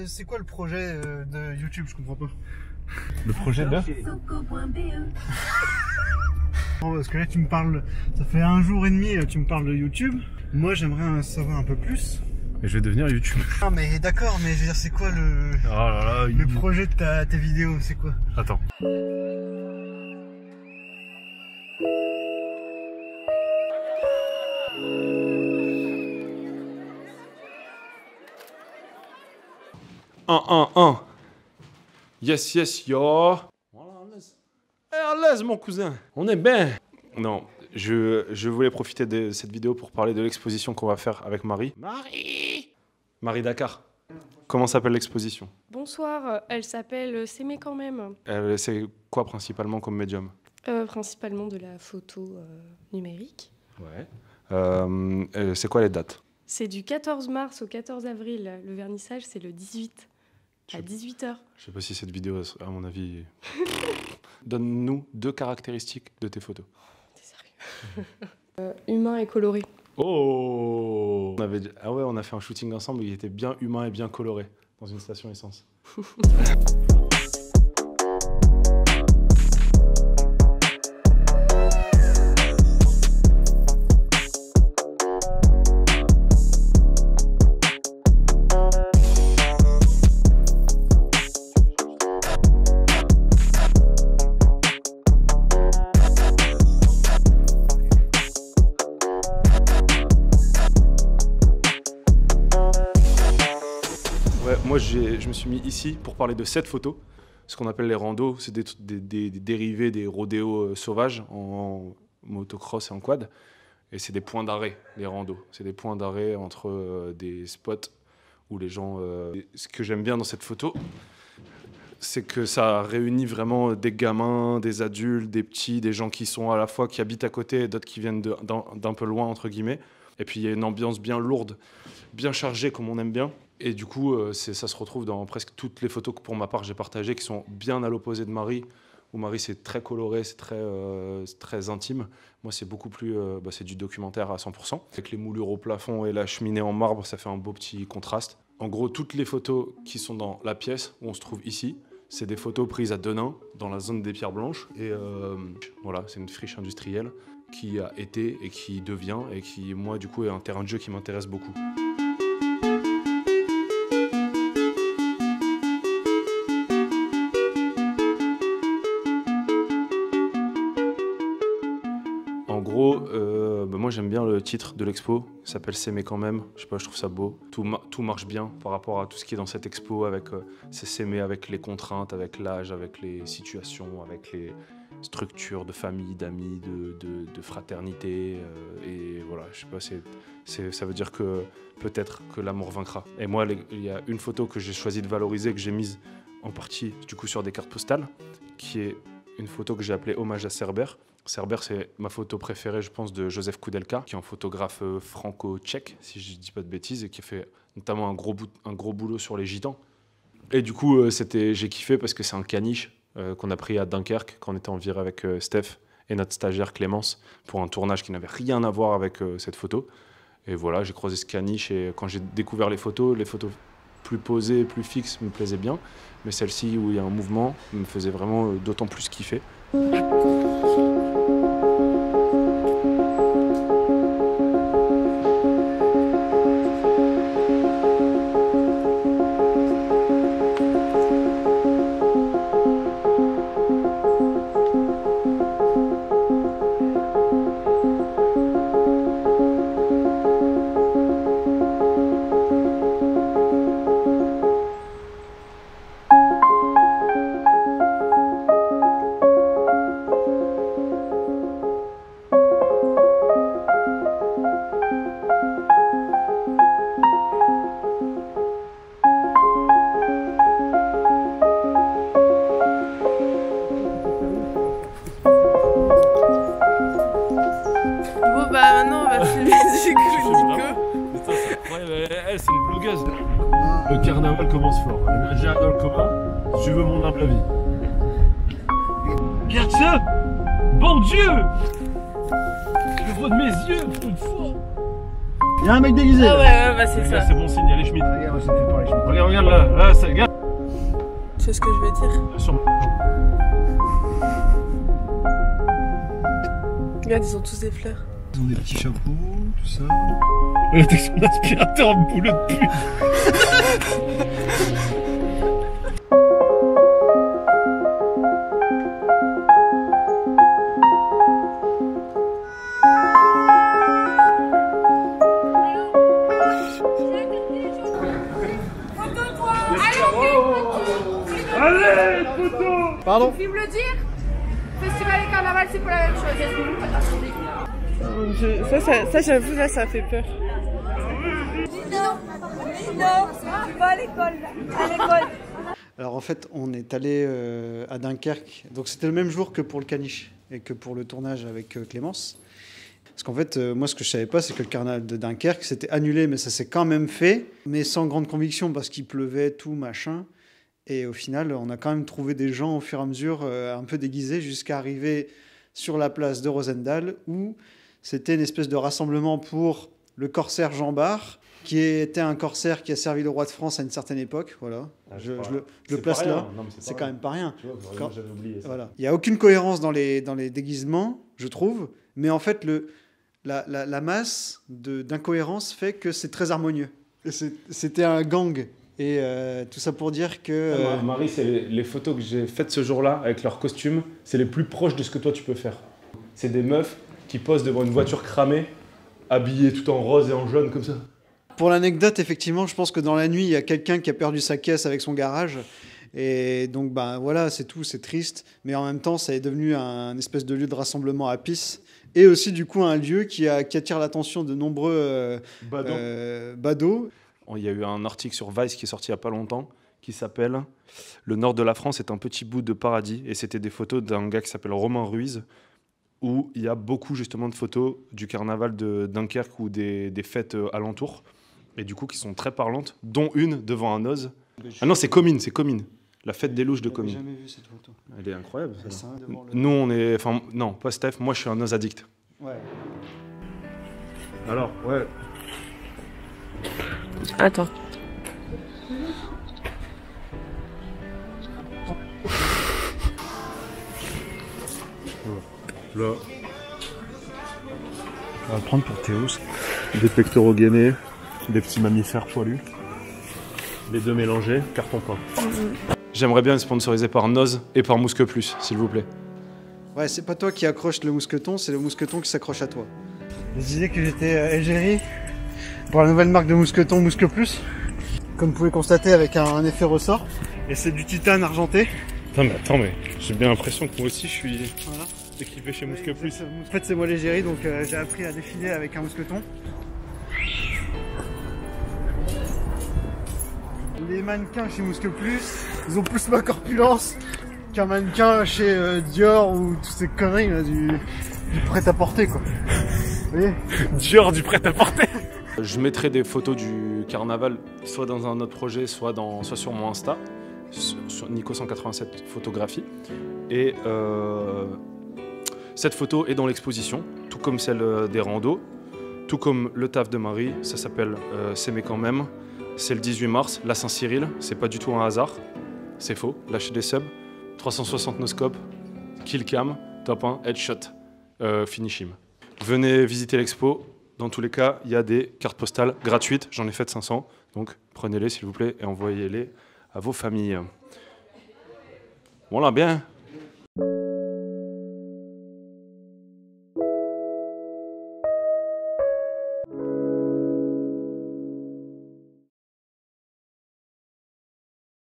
Euh, C'est quoi le projet euh, de YouTube? Je comprends pas. Le projet de? Parce que là, tu me parles. Ça fait un jour et demi, euh, tu me parles de YouTube. Moi, j'aimerais en savoir un peu plus. Et je vais devenir YouTube. Ah, mais d'accord, mais je veux dire, c'est quoi le, Oh là là, le projet de ta, tes vidéos C'est quoi? Attends. Un, un, un. Yes, yes, yo. Voilà, à l'aise. Eh, à l'aise, mon cousin. On est bien. Non, je, je voulais profiter de cette vidéo pour parler de l'exposition qu'on va faire avec Marie. Marie Marie Dakar. Comment s'appelle l'exposition? Bonsoir, euh, elle s'appelle S'aimer quand même, C'est quoi principalement comme médium? Euh, principalement de la photo euh, numérique. Ouais. Euh, euh, c'est quoi les dates? C'est du 14 mars au 14 avril. Le vernissage, c'est le 18 à 18h. Je sais pas si cette vidéo, à mon avis. Donne-nous deux caractéristiques de tes photos. T'es sérieux? Euh, Humain et coloré. Oh on avait... Ah ouais, on a fait un shooting ensemble, il était bien humain et bien coloré dans une station essence. Moi je me suis mis ici pour parler de cette photo. Ce qu'on appelle les randos, c'est des, des- des- dérivés des rodéos euh, sauvages en motocross et en quad. Et c'est des points d'arrêt, les randos. C'est des points d'arrêt entre euh, des spots où les gens. euh, Ce que j'aime bien dans cette photo, c'est que ça réunit vraiment des gamins, des adultes, des petits, des gens qui sont à la fois qui habitent à côté et d'autres qui viennent d'un peu loin, entre guillemets. Et puis il y a une ambiance bien lourde, bien chargée comme on aime bien. Et du coup, euh, ça se retrouve dans presque toutes les photos que pour ma part j'ai partagées, qui sont bien à l'opposé de Marie, où Marie c'est très coloré, c'est très, euh, très intime. Moi c'est beaucoup plus, euh, bah, c'est du documentaire à 100%. Avec les moulures au plafond et la cheminée en marbre, ça fait un beau petit contraste. En gros, toutes les photos qui sont dans la pièce où on se trouve ici, c'est des photos prises à Denain, dans la zone des pierres blanches. Et voilà, c'est une friche industrielle qui a été et qui devient, et qui, moi, du coup, est un terrain de jeu qui m'intéresse beaucoup. Euh, bah, moi j'aime bien le titre de l'expo, ça s'appelle S'aimer quand même, je sais pas, je trouve ça beau. Tout, ma- tout marche bien par rapport à tout ce qui est dans cette expo, avec euh, s'aimer avec les contraintes, avec l'âge, avec les situations, avec les structures de famille, d'amis, de, fraternité. euh, et voilà, je sais pas, ça veut dire que peut-être que l'amour vaincra. Et moi, il y a une photo que j'ai choisi de valoriser, que j'ai mise en partie du coup sur des cartes postales, qui est une photo que j'ai appelée Hommage à Cerbère. Cerbère, c'est ma photo préférée, je pense, de Joseph Koudelka, qui est un photographe euh, franco-tchèque, si je ne dis pas de bêtises, et qui a fait notamment un gros, boulot sur les gitans. Et du coup, euh, c'était, j'ai kiffé parce que c'est un caniche euh, qu'on a pris à Dunkerque quand on était en virée avec Steph et notre stagiaire Clémence pour un tournage qui n'avait rien à voir avec cette photo. Et voilà, j'ai croisé ce caniche et quand j'ai découvert les photos, les photos plus posées, plus fixes me plaisaient bien. Mais celle-ci où il y a un mouvement me faisait vraiment d'autant plus kiffer. Va filmer du coup Nico. Putain, c'est incroyable. Elle, c'est une blogueuse. Le carnaval commence fort. J'ai un dans le commun. Je veux mon humble avis. Regarde ça Bon Dieu Le de mes yeux, une fois Il y a un mec déguisé. Ah ouais, ouais, bah c'est ça. c'est bon signe, il y a les Schmitt. Regarde, ça me fait peur, les cheveux. Regarde, regarde là, là, c'est- regarde. Tu sais ce que je veux dire Sur- Regarde, ils ont tous des fleurs. Ils ont des petits chapeaux, tout ça. T'es son aspirateur en boulot de pute. Pardon Vive le dire? Festival et carnaval, c'est pas la même chose. Je- ça, ça, ça j'avoue, là, ça fait peur. Alors en fait, on est allé euh, à Dunkerque. Donc c'était le même jour que pour le caniche et que pour le tournage avec euh, Clémence. Parce qu'en fait, euh, moi, ce que je savais pas, c'est que le carnaval de Dunkerque s'était annulé, mais ça s'est quand même fait, mais sans grande conviction parce qu'il pleuvait, tout machin. Et au final, on a quand même trouvé des gens au fur et à mesure un peu déguisés jusqu'à arriver sur la place de Rosendal où c'était une espèce de rassemblement pour le corsaire Jean Bart, qui était un corsaire qui a servi le roi de France à une certaine époque. Voilà, Ah, je, le, je le C'est place là. C'est quand même pas rien. Vois, oublié ça. Voilà. Il n'y a aucune cohérence dans les, dans les déguisements, je trouve. Mais en fait, le, la, la, la masse de- d'incohérence fait que c'est très harmonieux. C'était un gang. Et euh, tout ça pour dire que. euh, Ma- Marie, c'est les, les photos que j'ai faites ce jour-là avec leurs costumes, c'est les plus proches de ce que toi tu peux faire. C'est des meufs qui posent devant une voiture cramée, habillées tout en rose et en jaune comme ça. Pour l'anecdote, effectivement, je pense que dans la nuit, il y a quelqu'un qui a perdu sa caisse avec son garage. Et donc, ben voilà, c'est tout, c'est triste. Mais en même temps, ça est devenu un espèce de lieu de rassemblement à pisse. Et aussi, du coup, un lieu qui, a- qui attire l'attention de nombreux euh, euh, badauds. Il y a eu un article sur Vice qui est sorti il n'y a pas longtemps qui s'appelle Le nord de la France est un petit bout de paradis. Et c'était des photos d'un gars qui s'appelle Romain Ruiz, où il y a beaucoup justement de photos du carnaval de Dunkerque ou des, des fêtes euh, alentours. Et du coup, qui sont très parlantes, dont une devant un ose. Ah non, c'est Comines, c'est Comines. La fête des louches de Comines. jamais vu cette photo. Elle est incroyable. Ça, Nous, on est. Enfin, non, pas Steph, moi je suis un os addict. Ouais. Alors, ouais. Attends. Là, On va le prendre pour Théos. des pectoraux gainés, des petits mammifères poilus. Les deux mélangés, carton plein. J'aimerais bien être sponsorisé par Noz et par Mousque Plus, s'il vous plaît. Ouais, c'est pas toi qui accroche le mousqueton, c'est le mousqueton qui s'accroche à toi. Je disais que j'étais euh, égérie pour la nouvelle marque de mousqueton Mousque Plus. Comme vous pouvez constater avec un, un effet ressort. Et c'est du titane argenté. Putain, mais attends, mais j'ai bien l'impression que moi aussi je suis Voilà. Équipé chez Mousque Plus. En fait, c'est moi l'égérie, donc euh, j'ai appris à défiler avec un mousqueton. Les mannequins chez Mousque Plus, ils ont plus ma corpulence qu'un mannequin chez euh, Dior ou toutes ces conneries là, du, du prêt-à-porter quoi. Vous voyez Dior du prêt-à-porter Je mettrai des photos du carnaval soit dans un autre projet, soit, dans, soit sur mon Insta, sur, sur Nico187 photographie. Et euh, cette photo est dans l'exposition, tout comme celle euh, des randos, tout comme le taf de Marie, ça s'appelle euh, S'aimer quand même. C'est le 18 mars, la Saint-Cyril, c'est pas du tout un hasard, c'est faux. Lâchez des subs, 360 noscopes, kill cam, top 1, headshot, euh, finish him. Venez visiter l'expo, dans tous les cas, il y a des cartes postales gratuites. J'en ai fait 500. Donc prenez-les, s'il vous plaît, et envoyez-les à vos familles. Voilà, bien.